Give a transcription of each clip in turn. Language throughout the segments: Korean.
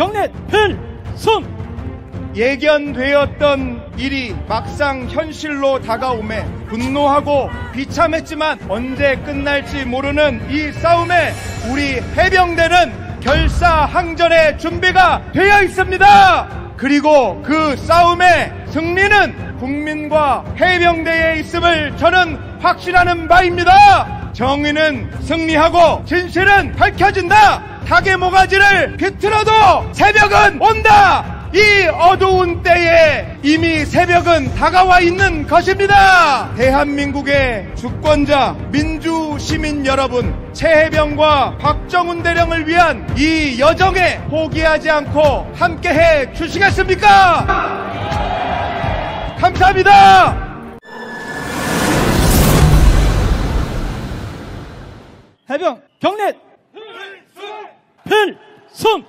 경례 필승 예견되었던 일이 막상 현실로 다가오매 분노하고 비참했지만 언제 끝날지 모르는 이 싸움에 우리 해병대는 결사항전의 준비가 되어 있습니다. 그리고 그 싸움의 승리는 국민과 해병대에 있음을 저는 확신하는 바입니다. 정의는 승리하고 진실은 밝혀진다. 닭의 모가지를 비틀어도 새벽은 온다. 이 어두운 때에 이미 새벽은 다가와 있는 것입니다. 대한민국의 주권자 민주 시민 여러분, 최해병과 박정훈 대령을 위한 이 여정에 포기하지 않고 함께해 주시겠습니까? 감사합니다. 해병 경례 필승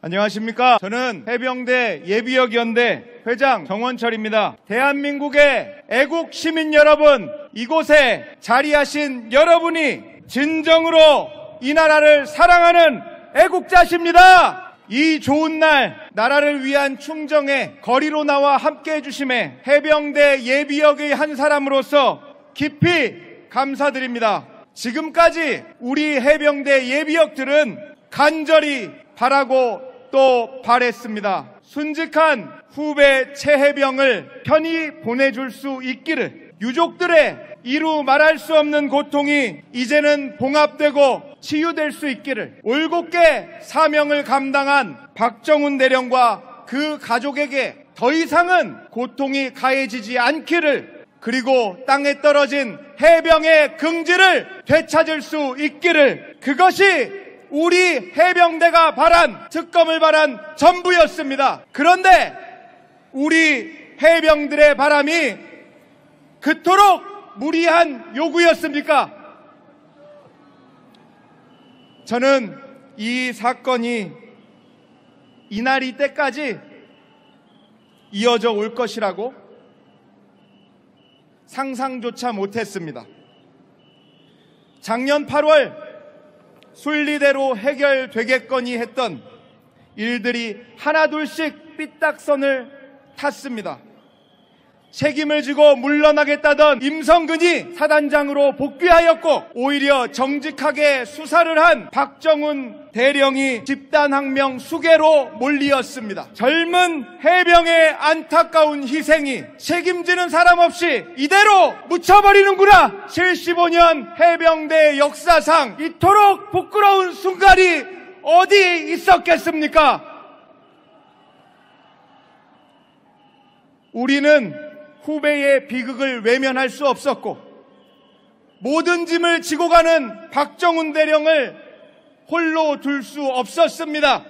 안녕하십니까. 저는 해병대 예비역 연대 회장 정원철입니다. 대한민국의 애국 시민 여러분, 이곳에 자리하신 여러분이 진정으로 이 나라를 사랑하는 애국자십니다. 이 좋은 날 나라를 위한 충정에 거리로 나와 함께 해주심에 해병대 예비역의 한 사람으로서 깊이 감사드립니다. 지금까지 우리 해병대 예비역들은 간절히 바라고 또 바랬습니다. 순직한 후배 최해병을 편히 보내줄 수 있기를 유족들의 이루 말할 수 없는 고통이 이제는 봉합되고 치유될 수 있기를 올곧게 사명을 감당한 박정훈 대령과 그 가족에게 더 이상은 고통이 가해지지 않기를 그리고 땅에 떨어진 해병의 긍지를 되찾을 수 있기를 그것이 우리 해병대가 바란 특검을 바란 전부였습니다. 그런데 우리 해병들의 바람이 그토록 무리한 요구였습니까? 저는 이 사건이 이날 이때까지 이어져 올 것이라고 상상조차 못했습니다. 작년 8월 순리대로 해결되겠거니 했던 일들이 하나둘씩 삐딱선을 탔습니다. 책임을 지고 물러나겠다던 임성근이 사단장으로 복귀하였고 오히려 정직하게 수사를 한 박정훈 대령이 집단항명 수계로 몰리었습니다. 젊은 해병의 안타까운 희생이 책임지는 사람 없이 이대로 묻혀버리는구나. 75년 해병대 역사상 이토록 부끄러운 순간이 어디 있었겠습니까? 우리는 후배의 비극을 외면할 수 없었고 모든 짐을 지고 가는 박정훈 대령을 홀로 둘 수 없었습니다.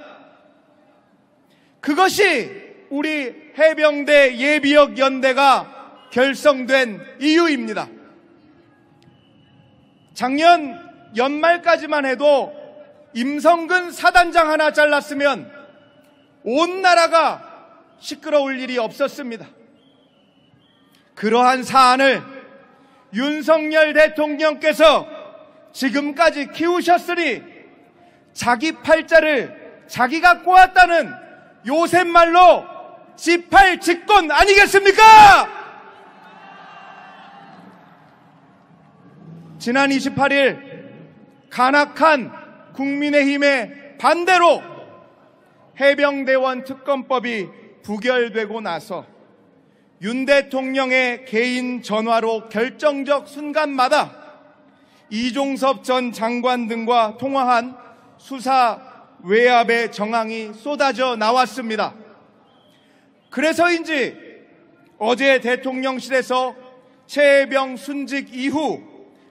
그것이 우리 해병대 예비역 연대가 결성된 이유입니다. 작년 연말까지만 해도 임성근 사단장 하나 잘랐으면 온 나라가 시끄러울 일이 없었습니다. 그러한 사안을 윤석열 대통령께서 지금까지 키우셨으니 자기 팔자를 자기가 꼬았다는 요새 말로 지팔 직권 아니겠습니까? 지난 28일 간악한 국민의힘의 반대로 해병대원 특검법이 부결되고 나서 윤 대통령의 개인 전화로 결정적 순간마다 이종섭 전 장관 등과 통화한 수사 외압의 정황이 쏟아져 나왔습니다. 그래서인지 어제 대통령실에서 최혜병 순직 이후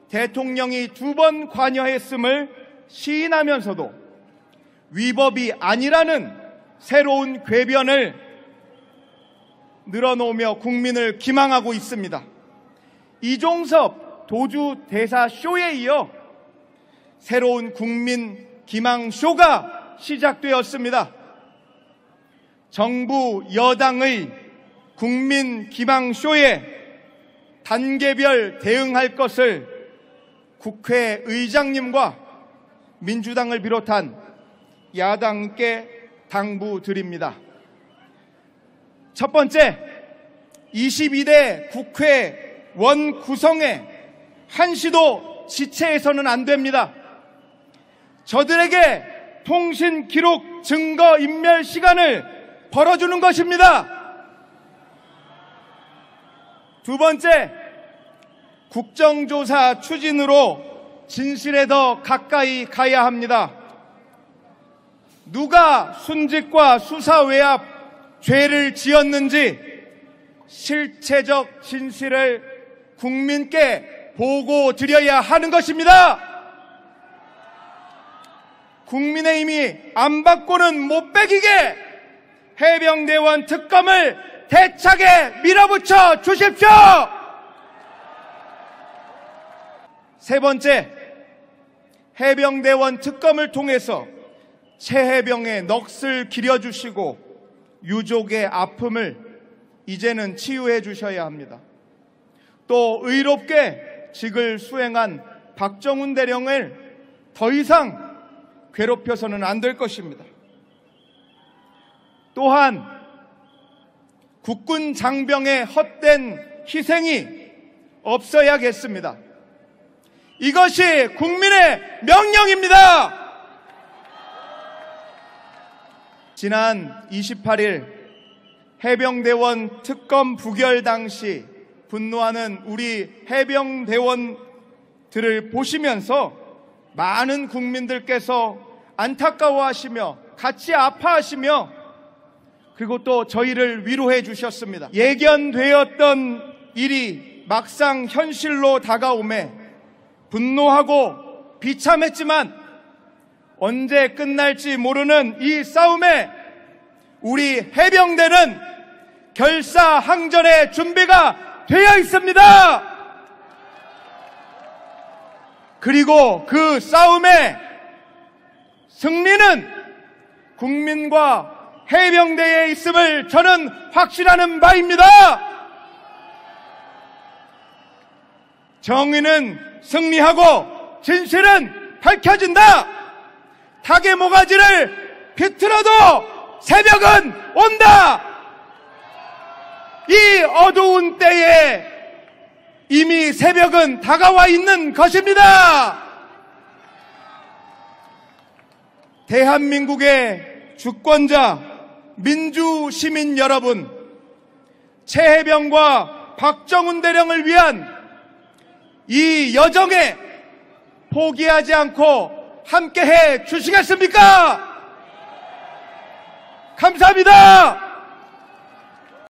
대통령이 두 번 관여했음을 시인하면서도 위법이 아니라는 새로운 궤변을 늘어놓으며 국민을 기망하고 있습니다. 이종섭 도주 대사 쇼에 이어 새로운 국민 기망 쇼가 시작되었습니다. 정부 여당의 국민 기망 쇼에 단계별 대응할 것을 국회의장님과 민주당을 비롯한 야당께 당부드립니다. 첫 번째, 22대 국회 원 구성에 한시도 지체해서는 안 됩니다. 저들에게 통신 기록 증거 인멸 시간을 벌어주는 것입니다. 두 번째, 국정조사 추진으로 진실에 더 가까이 가야 합니다. 누가 순직과 수사 외압 죄를 지었는지 실체적 진실을 국민께 보고 드려야 하는 것입니다. 국민의힘이 안 받고는 못 빼기게 해병대원 특검을 대차게 밀어붙여 주십시오! 세 번째, 해병대원 특검을 통해서 최해병의 넋을 기려주시고 유족의 아픔을 이제는 치유해 주셔야 합니다. 또 의롭게 직을 수행한 박정훈 대령을 더 이상 괴롭혀서는 안 될 것입니다. 또한 국군 장병의 헛된 희생이 없어야겠습니다. 이것이 국민의 명령입니다. 지난 28일 해병대원 특검 부결 당시 분노하는 우리 해병대원들을 보시면서 많은 국민들께서 안타까워하시며 같이 아파하시며 그리고 또 저희를 위로해 주셨습니다. 예견되었던 일이 막상 현실로 다가오매 분노하고 비참했지만 언제 끝날지 모르는 이 싸움에 우리 해병대는 결사항전의 준비가 되어 있습니다. 그리고 그 싸움의 승리는 국민과 해병대에 있음을 저는 확신하는 바입니다. 정의는 승리하고 진실은 밝혀진다. 닭의 모가지를 비틀어도 새벽은 온다! 이 어두운 때에 이미 새벽은 다가와 있는 것입니다! 대한민국의 주권자, 민주시민 여러분, 최해병과 박정훈 대령을 위한 이 여정에 포기하지 않고 함께 해 주시겠습니까? 감사합니다!